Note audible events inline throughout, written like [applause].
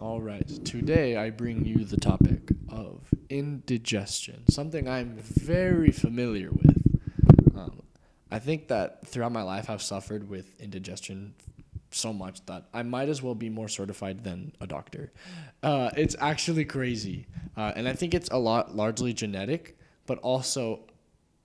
All right. Today I bring you the topic of indigestion, something I'm very familiar with. Um, I think that throughout my life I've suffered with indigestion so much that I might as well be more certified than a doctor. Uh, it's actually crazy. Uh, and I think it's a lot largely genetic, but also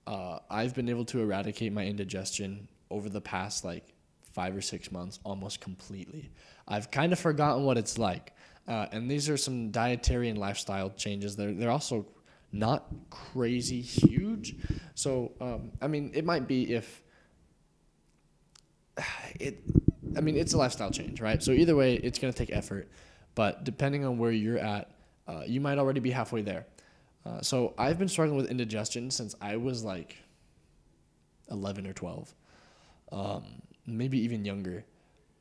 uh, I've been able to eradicate my indigestion over the past like five or six months almost completely. I've kind of forgotten what it's like. Uh, and these are some dietary and lifestyle changes. They're, they're also not crazy huge. So, um, I mean, it might be if [sighs] it, I mean, it's a lifestyle change, right? So, either way, it's going to take effort. But depending on where you're at, uh, you might already be halfway there. Uh, so, I've been struggling with indigestion since I was like 11 or 12, um, maybe even younger.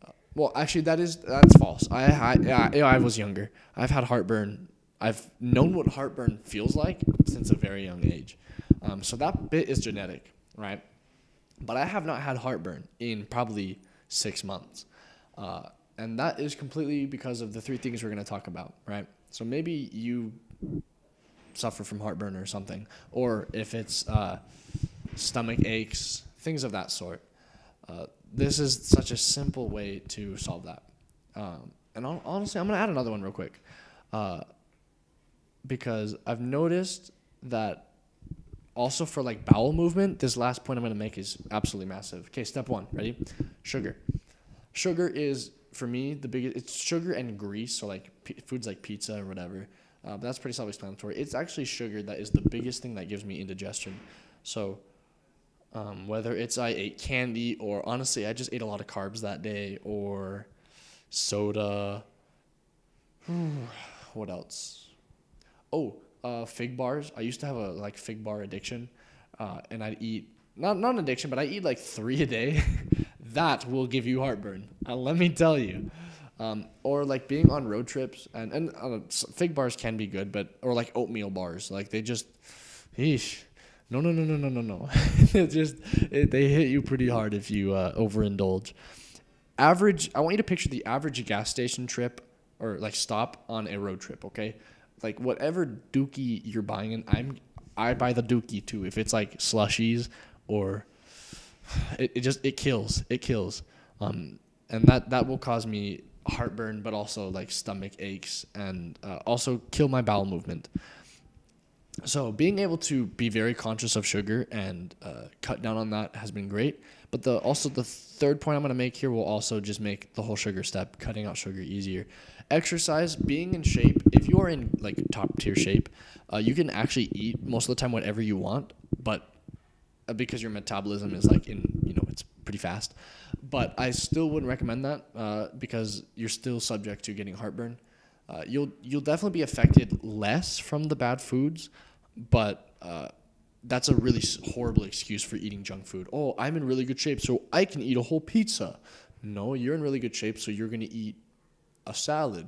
Uh, well, actually, that is that's false. I I, I I was younger. I've had heartburn. I've known what heartburn feels like since a very young age. Um, so that bit is genetic, right? But I have not had heartburn in probably six months, uh, and that is completely because of the three things we're going to talk about, right? So maybe you suffer from heartburn or something, or if it's uh, stomach aches, things of that sort. Uh, this is such a simple way to solve that. Um, and honestly, I'm going to add another one real quick. Uh, because I've noticed that also for like bowel movement, this last point I'm going to make is absolutely massive. Okay, step one, ready? Sugar. Sugar is, for me, the biggest, it's sugar and grease. So like foods like pizza or whatever. Uh, that's pretty self explanatory. It's actually sugar that is the biggest thing that gives me indigestion. So, um, whether it's I ate candy or honestly I just ate a lot of carbs that day or soda. [sighs] what else? Oh, uh, fig bars. I used to have a like fig bar addiction, uh, and I'd eat not not an addiction, but I eat like three a day. [laughs] that will give you heartburn. Uh, let me tell you. Um, or like being on road trips and and uh, fig bars can be good, but or like oatmeal bars, like they just, no, no, no, no, no, no, no. [laughs] just it, they hit you pretty hard if you uh, overindulge. Average. I want you to picture the average gas station trip or like stop on a road trip. Okay, like whatever dookie you're buying, and I'm I buy the dookie too. If it's like slushies or [sighs] it, it just it kills it kills, um, and that that will cause me heartburn, but also like stomach aches and uh, also kill my bowel movement so being able to be very conscious of sugar and uh, cut down on that has been great. But the also the third point i'm going to make here will also just make the whole sugar step cutting out sugar easier. Exercise being in shape if you are in like top tier shape uh, you can actually eat most of the time whatever you want but uh, because your metabolism is like in you know it's pretty fast. But i still wouldn't recommend that uh, because you're still subject to getting heartburn uh, you'll you'll definitely be affected less from the bad foods, but uh, that's a really horrible excuse for eating junk food. Oh, I'm in really good shape, so I can eat a whole pizza. No, you're in really good shape, so you're gonna eat a salad.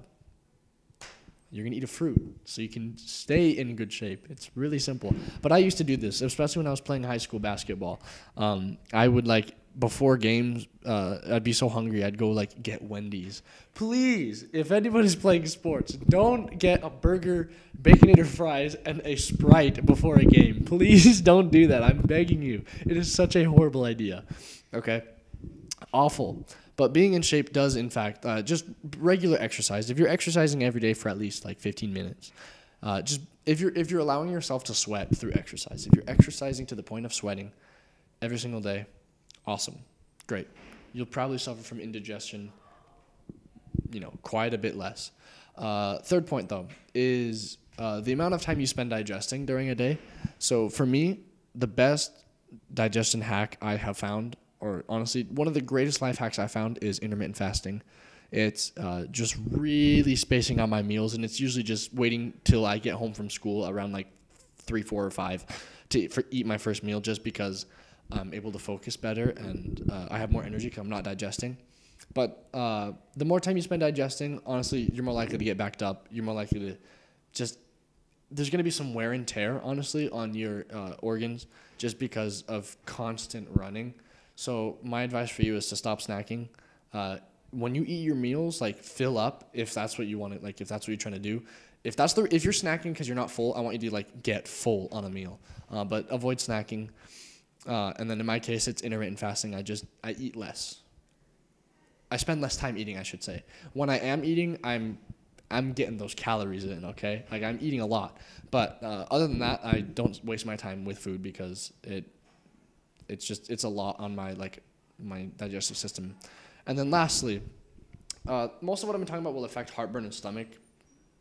You're gonna eat a fruit, so you can stay in good shape. It's really simple. But I used to do this, especially when I was playing high school basketball. Um, I would like before games, uh, I'd be so hungry, I'd go like get Wendy's. Please, if anybody's playing sports, don't get a burger, baconator fries, and a Sprite before a game. Please [laughs] don't do that. I'm begging you. It is such a horrible idea. Okay? Awful. But being in shape does, in fact, uh, just regular exercise. If you're exercising every day for at least like 15 minutes, uh, just if you're if you're allowing yourself to sweat through exercise, if you're exercising to the point of sweating every single day, Awesome. Great. You'll probably suffer from indigestion, you know, quite a bit less. Uh, third point, though, is uh, the amount of time you spend digesting during a day. So for me, the best digestion hack I have found, or honestly, one of the greatest life hacks I found is intermittent fasting. It's uh, just really spacing out my meals, and it's usually just waiting till I get home from school around like three, four, or five to for, eat my first meal, just because I'm able to focus better and uh, I have more energy because I'm not digesting. But uh, the more time you spend digesting, honestly, you're more likely to get backed up. You're more likely to just there's going to be some wear and tear, honestly, on your uh, organs just because of constant running. So my advice for you is to stop snacking. Uh, when you eat your meals, like fill up if that's what you want to like if that's what you're trying to do. If that's the if you're snacking because you're not full, I want you to like get full on a meal, uh, but avoid snacking. Uh, and then in my case, it's intermittent fasting. I just I eat less. I spend less time eating, I should say. When I am eating, I'm I'm getting those calories in, okay? Like I'm eating a lot. But uh, other than that, I don't waste my time with food because it it's just it's a lot on my like my digestive system. And then lastly, uh, most of what I'm talking about will affect heartburn and stomach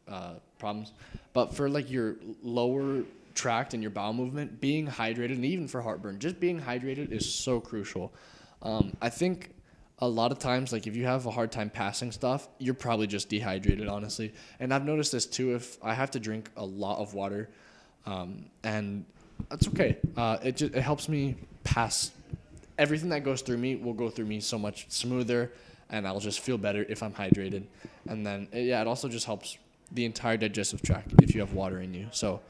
uh, problems. But for like your lower tract and your bowel movement, being hydrated, and even for heartburn, just being hydrated is so crucial. Um, I think a lot of times, like if you have a hard time passing stuff, you're probably just dehydrated, honestly. And I've noticed this too. If I have to drink a lot of water, um, and that's okay. Uh, it just it helps me pass. Everything that goes through me will go through me so much smoother, and I'll just feel better if I'm hydrated. And then yeah, it also just helps the entire digestive tract if you have water in you. So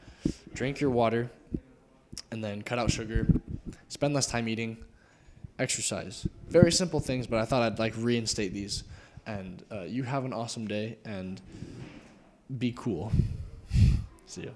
drink your water, and then cut out sugar. Spend less time eating exercise. Very simple things, but I thought I'd like reinstate these. And uh, you have an awesome day and be cool. [laughs] See ya.